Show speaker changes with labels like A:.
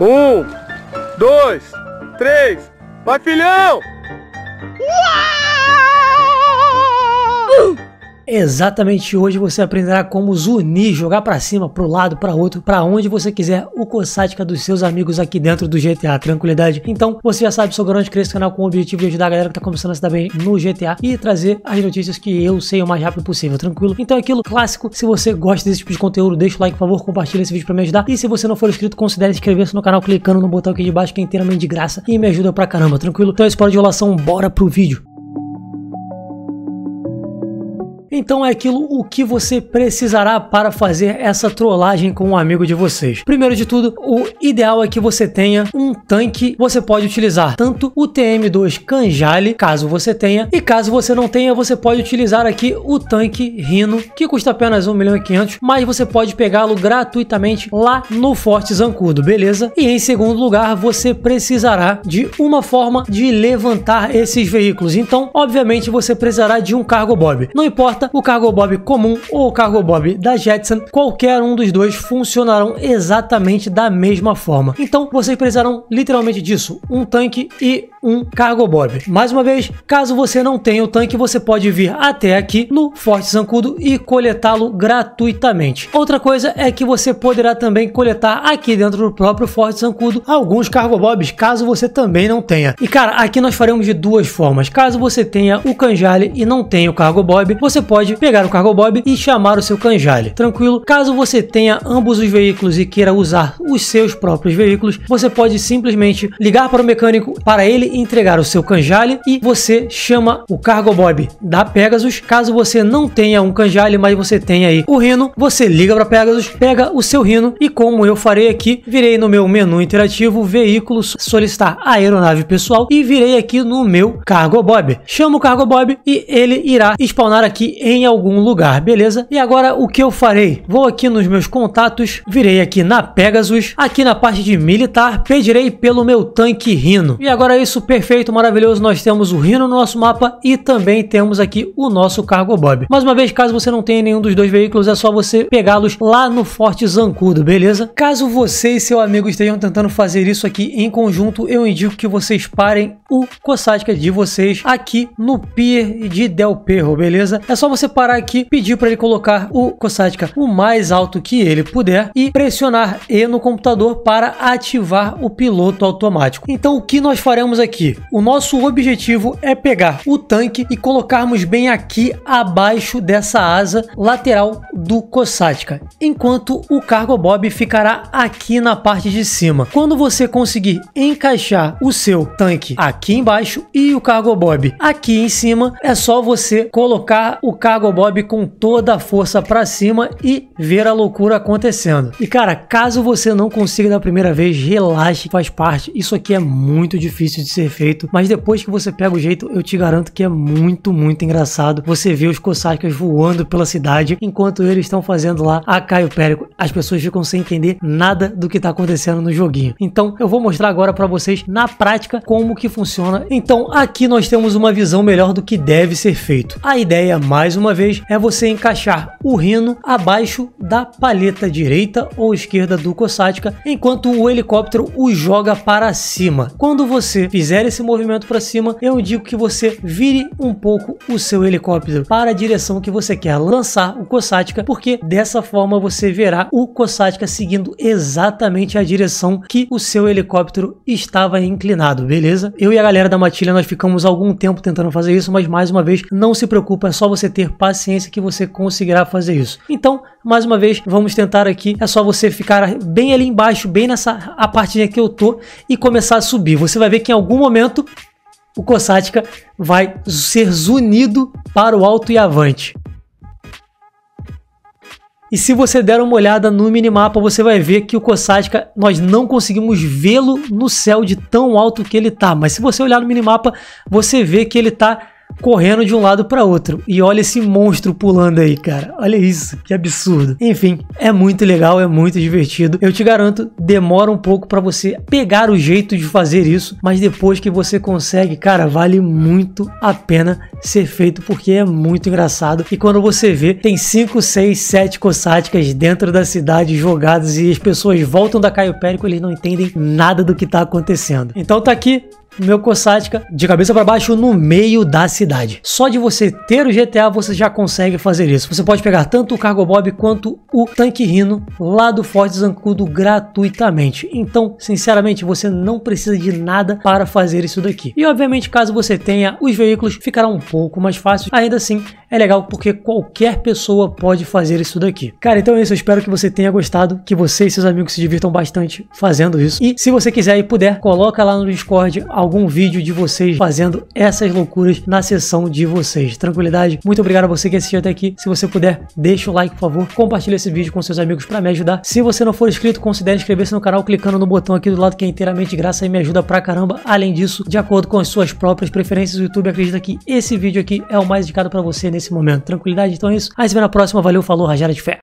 A: Um, dois, três. Vai, filhão!
B: Exatamente hoje você aprenderá como zunir, jogar pra cima, pro lado, pra outro, pra onde você quiser o Cossática dos seus amigos aqui dentro do GTA. Tranquilidade? Então, você já sabe, sou Garante criar esse canal com o objetivo de ajudar a galera que tá começando a se dar bem no GTA e trazer as notícias que eu sei o mais rápido possível, tranquilo? Então é aquilo clássico, se você gosta desse tipo de conteúdo, deixa o like, por favor, compartilha esse vídeo pra me ajudar. E se você não for inscrito, considere inscrever-se no canal clicando no botão aqui de baixo que é inteiramente de graça e me ajuda pra caramba, tranquilo? Então, esse de enrolação, bora pro vídeo. Então é aquilo o que você precisará para fazer essa trollagem com um amigo de vocês. Primeiro de tudo, o ideal é que você tenha um tanque. Você pode utilizar tanto o TM2 Kanjali, caso você tenha, e caso você não tenha, você pode utilizar aqui o tanque Rhino, que custa apenas 1 milhão e 500, mas você pode pegá-lo gratuitamente lá no Forte Zancudo, beleza? E em segundo lugar, você precisará de uma forma de levantar esses veículos. Então, obviamente, você precisará de um cargo bob. Não importa o cargo bob comum ou o cargo bob da Jetson, qualquer um dos dois funcionarão exatamente da mesma forma. Então vocês precisarão literalmente disso, um tanque e um cargo bob. Mais uma vez, caso você não tenha o tanque, você pode vir até aqui no Forte Zancudo e coletá-lo gratuitamente. Outra coisa é que você poderá também coletar aqui dentro do próprio Forte Zancudo alguns cargo bobs, caso você também não tenha. E cara, aqui nós faremos de duas formas. Caso você tenha o Kanjali e não tenha o cargo bob, você pode pegar o cargo bob e chamar o seu Kanjali. Tranquilo? Caso você tenha ambos os veículos e queira usar os seus próprios veículos, você pode simplesmente ligar para o mecânico para ele entregar o seu Kanjali e você chama o Cargo Bob da Pegasus. Caso você não tenha um Kanjali, mas você tenha aí o Rhino, você liga para Pegasus, pega o seu Rhino e como eu farei aqui, virei no meu menu interativo veículos, solicitar aeronave pessoal e virei aqui no meu Cargo Bob. Chamo o Cargo Bob e ele irá spawnar aqui em algum lugar, beleza? E agora o que eu farei? Vou aqui nos meus contatos, virei aqui na Pegasus, aqui na parte de militar, pedirei pelo meu tanque Rhino. E agora isso isso perfeito, maravilhoso, nós temos o Rhino no nosso mapa e também temos aqui o nosso Cargo Bob. Mais uma vez, caso você não tenha nenhum dos dois veículos, é só você pegá-los lá no Forte Zancudo, beleza? Caso você e seu amigo estejam tentando fazer isso aqui em conjunto, eu indico que vocês parem o Cossática de vocês aqui no Pier de Del Perro, beleza? É só você parar aqui, pedir para ele colocar o Cossática o mais alto que ele puder e pressionar E no computador para ativar o piloto automático. Então o que nós faremos aqui. O nosso objetivo é pegar o tanque e colocarmos bem aqui abaixo dessa asa lateral do Cossática, enquanto o Cargo Bob ficará aqui na parte de cima. Quando você conseguir encaixar o seu tanque aqui embaixo e o Cargo Bob aqui em cima, é só você colocar o Cargo Bob com toda a força para cima e ver a loucura acontecendo. E cara, caso você não consiga da primeira vez, relaxe, faz parte. Isso aqui é muito difícil de ser feito, mas depois que você pega o jeito, eu te garanto que é muito, muito engraçado você ver os cossacas voando pela cidade enquanto eles estão fazendo lá a Caio Périco. As pessoas ficam sem entender nada do que está acontecendo no joguinho. Então, eu vou mostrar agora para vocês na prática como que funciona. Então, aqui nós temos uma visão melhor do que deve ser feito. A ideia, mais uma vez, é você encaixar o rino abaixo da palheta direita ou esquerda do Cossática, enquanto o helicóptero o joga para cima. Quando você fizer esse movimento para cima, eu digo que você vire um pouco o seu helicóptero para a direção que você quer lançar o Cossática, porque dessa forma você verá o Cossática seguindo exatamente a direção que o seu helicóptero estava inclinado, beleza? Eu e a galera da Matilha nós ficamos algum tempo tentando fazer isso, mas mais uma vez, não se preocupe, é só você ter paciência que você conseguirá fazer isso. Então, mais uma vez, vamos tentar aqui. É só você ficar bem ali embaixo, bem nessa a partinha que eu tô e começar a subir. Você vai ver que em algum momento o Kossatka vai ser zunido para o alto e avante. E se você der uma olhada no minimapa, você vai ver que o Kossatka, nós não conseguimos vê-lo no céu de tão alto que ele tá. Mas se você olhar no minimapa, você vê que ele tá correndo de um lado para outro. E olha esse monstro pulando aí, cara. Olha isso, que absurdo. Enfim, é muito legal, é muito divertido. Eu te garanto, demora um pouco para você pegar o jeito de fazer isso, mas depois que você consegue, cara, vale muito a pena ser feito porque é muito engraçado. E quando você vê, tem 5, 6, 7 cossáticas dentro da cidade jogadas e as pessoas voltam da Caio Périco, eles não entendem nada do que tá acontecendo. Então tá aqui meu Kossatka de cabeça para baixo no meio da cidade. Só de você ter o GTA você já consegue fazer isso. Você pode pegar tanto o Cargo Bob quanto o Tanque Rino lá do Forte Zancudo gratuitamente. Então, sinceramente, você não precisa de nada para fazer isso daqui. E obviamente, caso você tenha os veículos, ficará um pouco mais fácil. Ainda assim, é legal porque qualquer pessoa pode fazer isso daqui. Cara, então é isso. Eu espero que você tenha gostado, que você e seus amigos se divirtam bastante fazendo isso. E se você quiser e puder, coloca lá no Discord algum vídeo de vocês fazendo essas loucuras na sessão de vocês. Tranquilidade. Muito obrigado a você que assistiu até aqui. Se você puder, deixa o like, por favor. Compartilha esse vídeo com seus amigos para me ajudar. Se você não for inscrito, considere inscrever-se no canal clicando no botão aqui do lado que é inteiramente graça e me ajuda pra caramba. Além disso, de acordo com as suas próprias preferências, o YouTube acredita que esse vídeo aqui é o mais indicado para você momento. Tranquilidade? Então é isso. A gente se vê na próxima. Valeu, falou, rajada de fé.